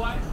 Oh,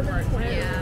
Yeah.